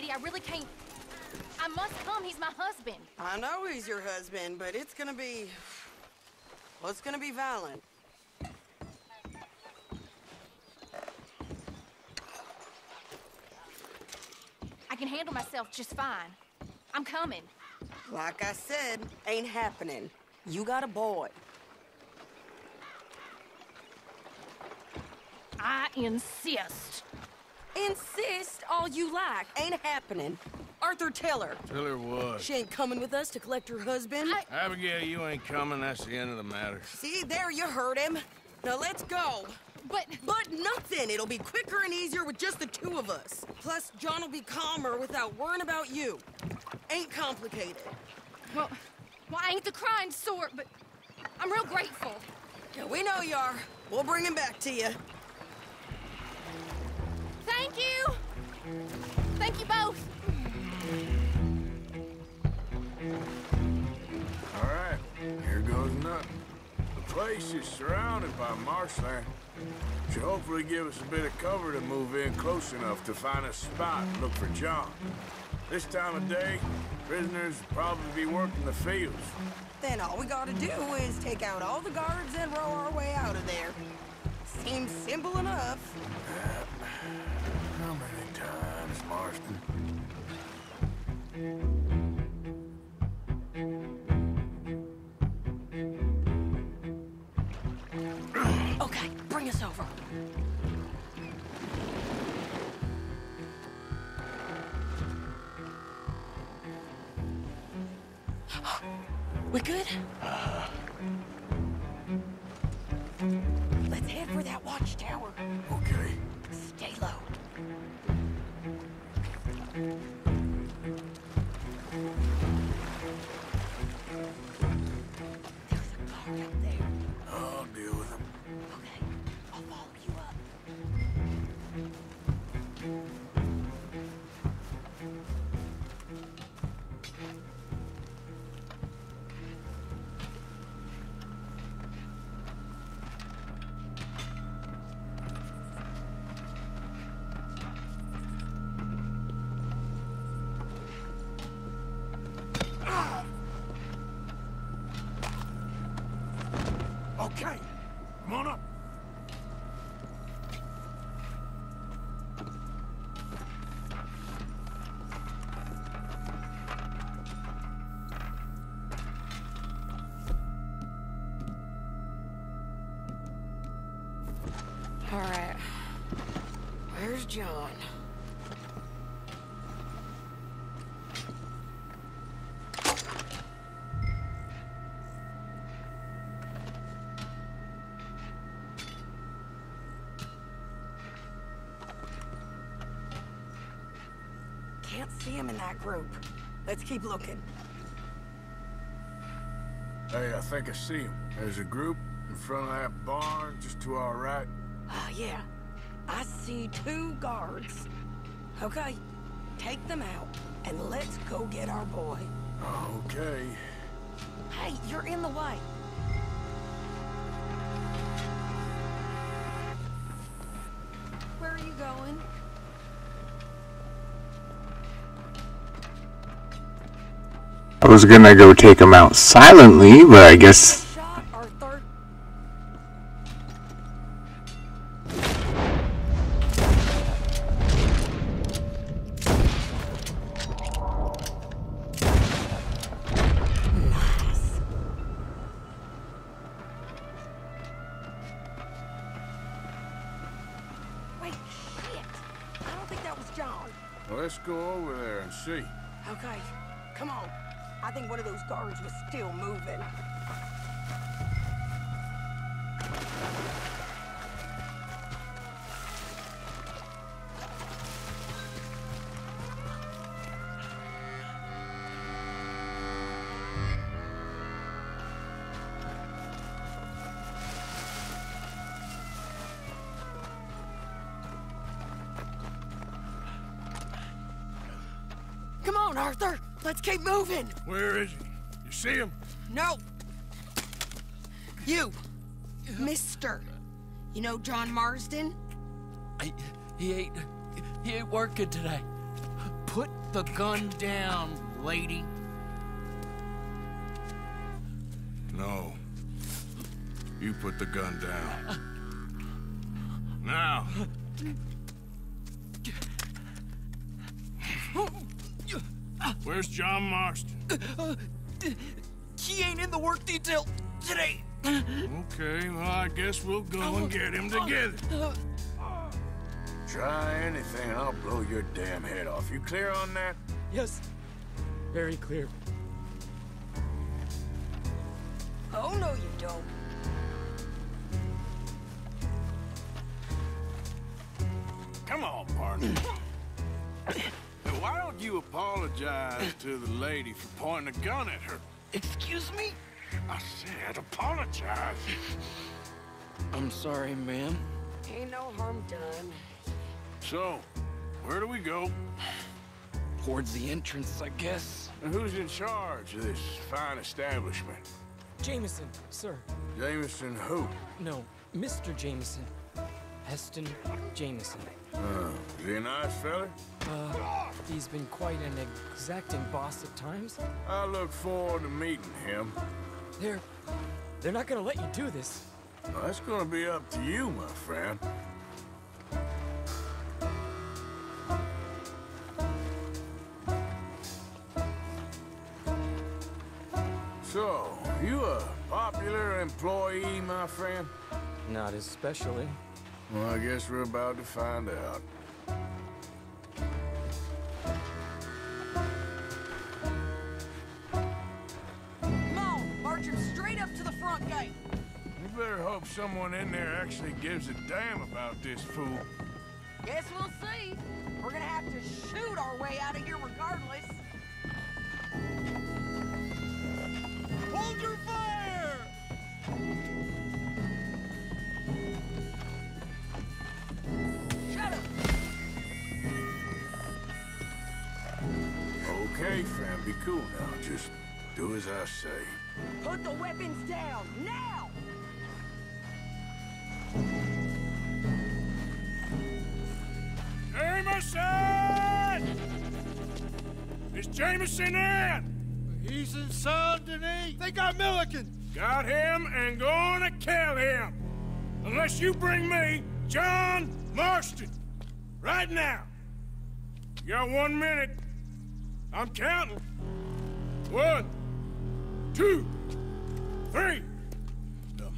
Sadie, I really can't. I must come. He's my husband. I know he's your husband, but it's gonna be... Well, it's gonna be violent. I can handle myself just fine. I'm coming. Like I said, ain't happening. You got a boy. I insist. Insist all you like. Ain't happening. Arthur, Taylor. her. Tell her what. She ain't coming with us to collect her husband. I- Abigail, you ain't coming. That's the end of the matter. See, there you heard him. Now let's go. But But nothing. It'll be quicker and easier with just the two of us. Plus, John will be calmer without worrying about you. Ain't complicated. well, well, I ain't the crying sort, but I'm real grateful. Yeah, we know you are. We'll bring him back to you. Thank you. Thank you both. All right, here goes nothing. The place is surrounded by marshland. Should hopefully give us a bit of cover to move in close enough to find a spot and look for John. This time of day, prisoners will probably be working the fields. Then all we gotta do is take out all the guards and row our way out of there. Seems simple enough. Times, Marston? Okay, bring us over. We good? Uh-huh. Let's head for that watchtower. Okay. There's Okay, come on up. Can't see him in that group. Let's keep looking. Hey, I think I see him. There's a group in front of that barn just to our right. Ah, yeah. I see two guards. Okay, take them out, and let's go get our boy. Okay. Hey, you're in the way. I was gonna go take him out silently, but I guess on, Arthur. Let's keep moving. Where is he? You see him? No. You. Mister. You know John Marston? I, he ain't. He ain't working today. Put the gun down, lady. No. You put the gun down. Now. Where's John Marston? Uh, uh, he ain't in the work detail today. Okay, well, I guess we'll go and oh, get him uh, together. Try anything I'll blow your damn head off. You clear on that? Yes. Very clear. Oh, no, you don't. Come on, partner. apologize to the lady for pointing a gun at her? Excuse me? I said apologize. I'm sorry, ma'am. Ain't no harm done. So, where do we go? Towards the entrance, I guess. And who's in charge of this fine establishment? Jameson, sir. Jameson who? No, Mr. Jameson. Heston Jameson. Oh, is he a nice fella? Uh, he's been quite an exacting boss at times. I look forward to meeting him. They're... they're not gonna let you do this. Well, that's gonna be up to you, my friend. So, you a popular employee, my friend? Not especially. Well, I guess we're about to find out. Come on, march him straight up to the front gate. You better hope someone in there actually gives a damn about this fool. Guess we'll see. We're gonna have to shoot cool now. Just do as I say. Put the weapons down, now! Jameson! Is Jameson in? He's in Saint Denis. They got Milliken. Got him and gonna kill him. Unless you bring me John Marston. Right now. You got one minute. I'm counting. One, two, three. Um,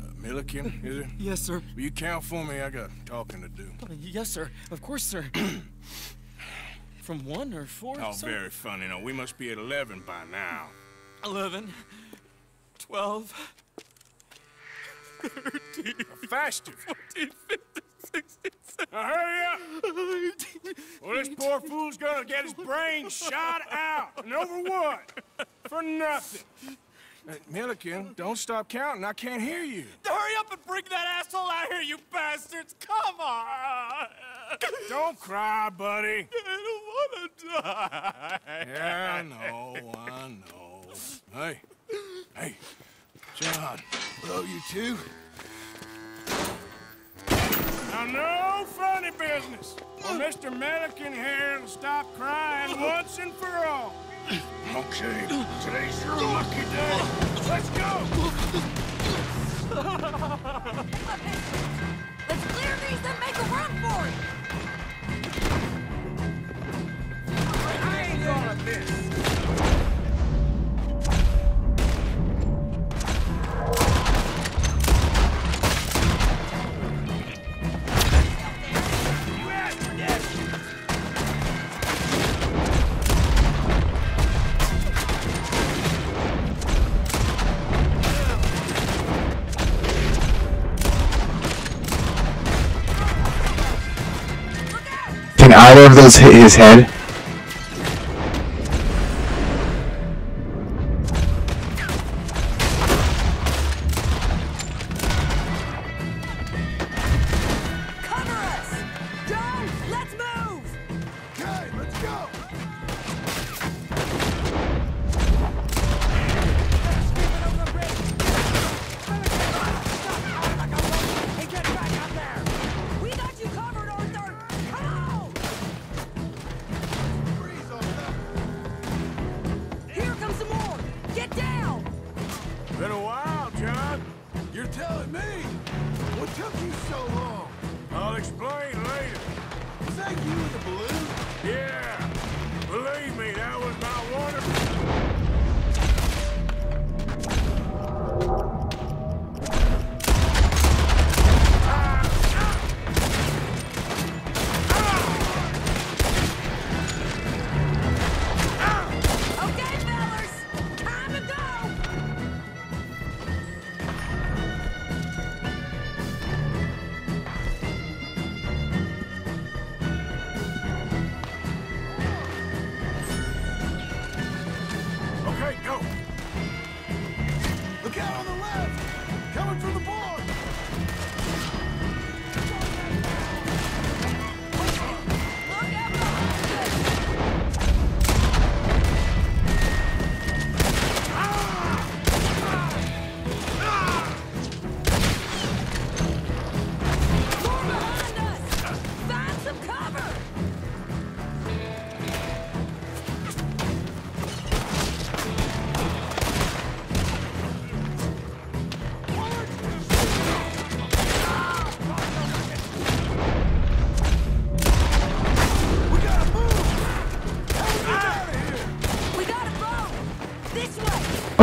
uh, Milliken, is it? Yes, sir. Will you count for me? I got talking to do. Uh, yes, sir. Of course, sir. From one or four? Oh, sir? very funny. No, we must be at 11 by now. 11, 12, Faster. Now hurry up! Well, this poor fool's gonna get his brain shot out. And over what? For nothing. Uh, Milliken, don't stop counting. I can't hear you. Hurry up and bring that asshole out here, you bastards! Come on! Don't cry, buddy. I don't wanna die. Yeah, I know, I know. Hey, hey, John. Hello, you too. Now, no funny business. Well, Mr. Milliken here will stop crying once and for all. Okay, today's your lucky day. Let's go. Of those hit his head? You're telling me? What took you so long? I'll explain later. Was that you the balloon?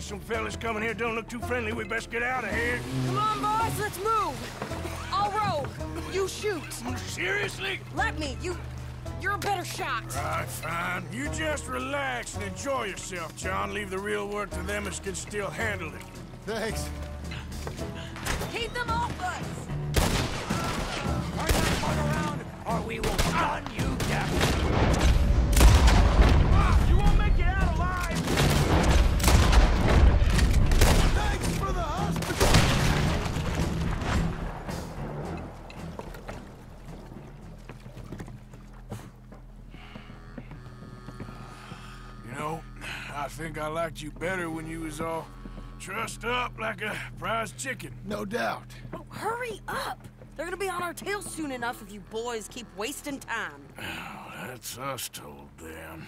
there's some fellas coming here. Don't look too friendly. We best get out of here. Come on, boys, let's move. I'll row. You shoot. Seriously? Let me. You, you're a better shot. Right, fine. You just relax and enjoy yourself, John. Leave the real work to them as can still handle it. Thanks. Keep them off us. Turn that around, or we will gun. You I liked you better when you was all trussed up like a prize chicken. No doubt. Oh, hurry up. They're gonna be on our tails soon enough if you boys keep wasting time. Oh, That's us told them.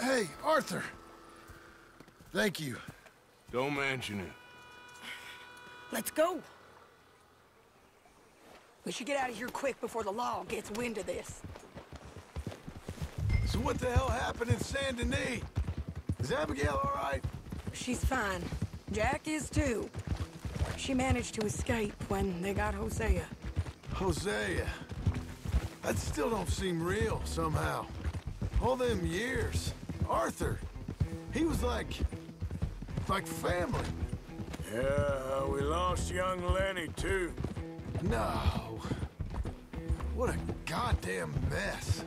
Hey, Arthur. Thank you. Don't mention it. Let's go. We should get out of here quick before the law gets wind of this. So what the hell happened in Saint Denis? Is Abigail all right? She's fine. Jack is too. She managed to escape when they got Hosea. Hosea. That still don't seem real, somehow. All them years. Arthur. He was like... like family. Yeah, uh, we lost young Lenny, too. No. What a goddamn mess.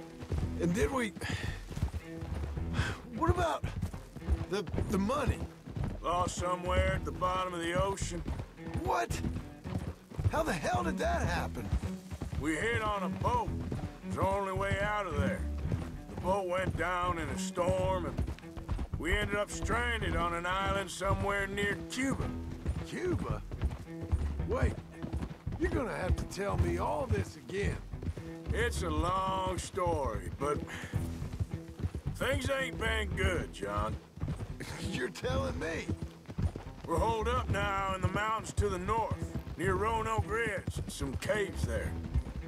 And did we... What about... the... the money? Lost somewhere at the bottom of the ocean. What? How the hell did that happen? We hit on a boat. It's the only way out of there. The boat went down in a storm, and we ended up stranded on an island somewhere near Cuba. Cuba? Wait, you're gonna have to tell me all this again. It's a long story, but things ain't been good, John. You're telling me. We're holed up now in the mountains to the north, near Roanoke Ridge, some caves there.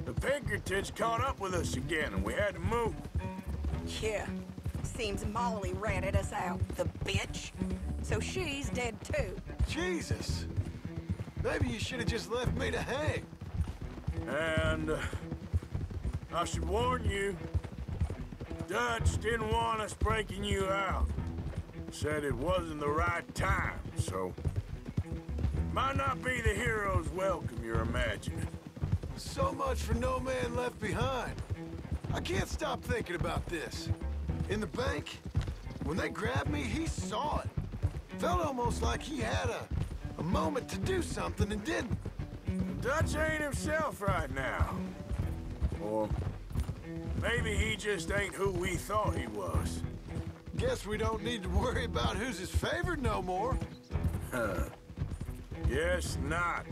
The Pinkertons caught up with us again, and we had to move. Yeah. Seems Molly ratted us out, the bitch. So she's dead too. Jesus. Maybe you should have just left me to hang. And uh, I should warn you, Dutch didn't want us breaking you out. Said it wasn't the right time, so might not be the hero's welcome you're imagining. So much for no man left behind. I can't stop thinking about this. In the bank, when they grabbed me, he saw it. Felt almost like he had a, a moment to do something and didn't. Dutch ain't himself right now. Or maybe he just ain't who we thought he was. Guess we don't need to worry about who's his favorite no more. Huh. Guess not.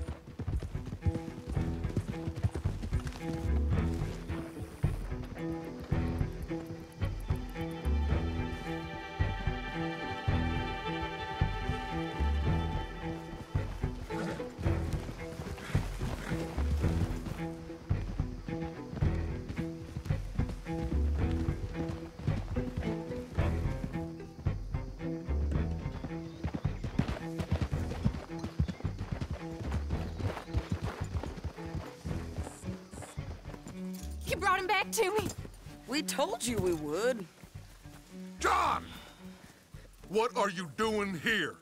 Him me. We told you we would. John! What are you doing here?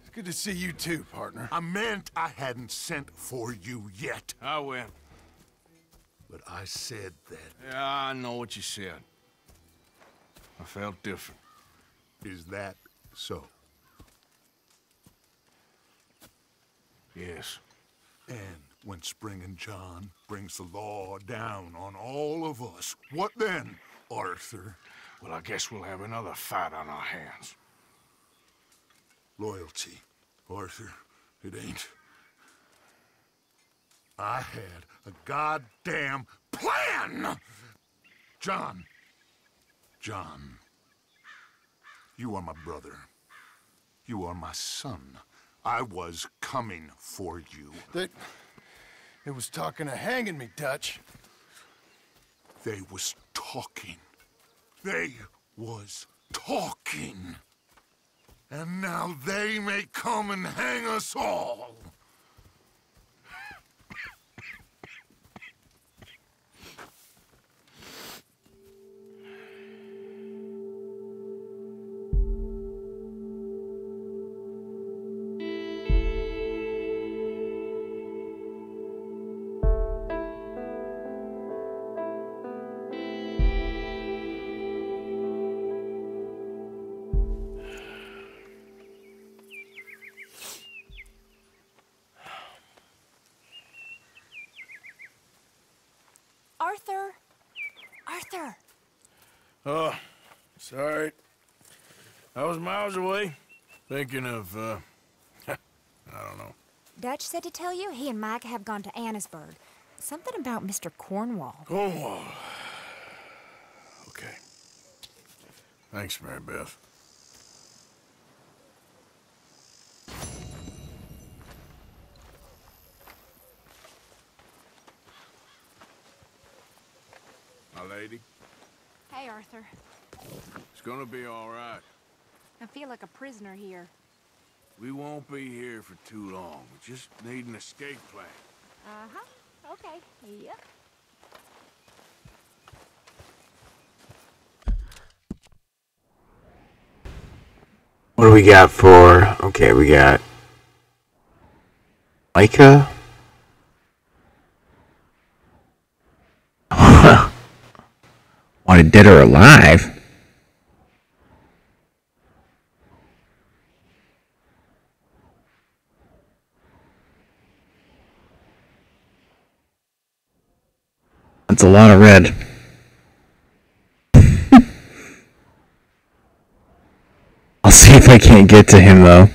It's good to see you too, partner. I meant I hadn't sent for you yet. I went. But I said that. Yeah, I know what you said. I felt different. Is that so? Yes. And when Spring and John brings the law down on all of us, what then, Arthur? Well, I guess we'll have another fight on our hands. Loyalty, Arthur, it ain't. I had a goddamn plan! John. John. You are my brother. You are my son. I was coming for you. They... Was talking of hanging me, Dutch. They was talking. They was talking. And now they may come and hang us all. Arthur! Arthur! Oh, sorry. I was miles away, thinking of, uh, I don't know. Dutch said to tell you he and Micah have gone to Annesburg. Something about Mr. Cornwall. Cornwall. Okay. Thanks, Mary Beth. My lady, Hey, Arthur. it's gonna be all right. I feel like a prisoner here. We won't be here for too long. We just need an escape plan. Uh-huh. Okay. Yep. What do we got for... Okay, we got... Micah? Dead or alive? That's a lot of red. I'll see if I can't get to him though.